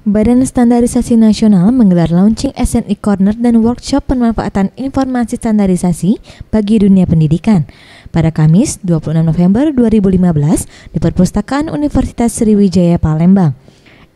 Badan Standarisasi Nasional menggelar launching SNI Corner dan workshop pemanfaatan informasi standarisasi bagi dunia pendidikan pada Kamis 26 November 2015 di Perpustakaan Universitas Sriwijaya Palembang.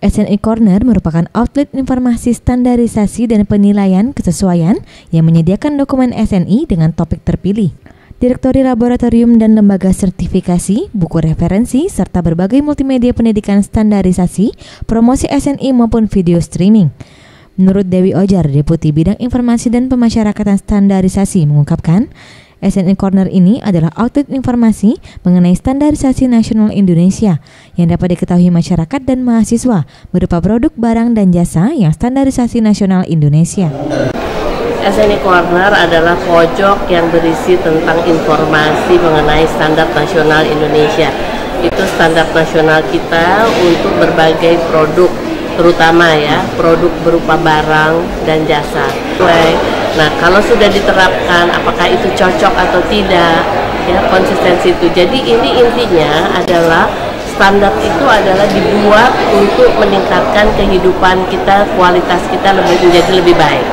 SNI Corner merupakan outlet informasi standarisasi dan penilaian kesesuaian yang menyediakan dokumen SNI dengan topik terpilih. Direktori Laboratorium dan Lembaga Sertifikasi, buku referensi, serta berbagai multimedia pendidikan standarisasi, promosi SNI maupun video streaming. Menurut Dewi Ojar, Deputi Bidang Informasi dan Pemasyarakatan Standarisasi mengungkapkan, SNI Corner ini adalah outlet informasi mengenai standarisasi nasional Indonesia yang dapat diketahui masyarakat dan mahasiswa berupa produk barang dan jasa yang standarisasi nasional Indonesia. SNI Corner adalah pojok yang berisi tentang informasi mengenai standar nasional Indonesia. Itu standar nasional kita untuk berbagai produk, terutama ya produk berupa barang dan jasa. Nah, kalau sudah diterapkan, apakah itu cocok atau tidak? Ya, konsistensi itu. Jadi ini intinya adalah standar itu adalah dibuat untuk meningkatkan kehidupan kita, kualitas kita lebih menjadi lebih baik.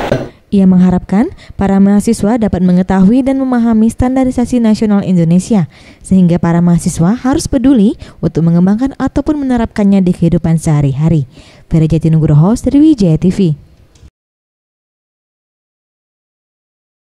Ia mengharapkan para mahasiswa dapat mengetahui dan memahami standarisasi nasional Indonesia, sehingga para mahasiswa harus peduli untuk mengembangkan ataupun menerapkannya di kehidupan sehari-hari. Vera Jatinugroho, Sriwijaya TV.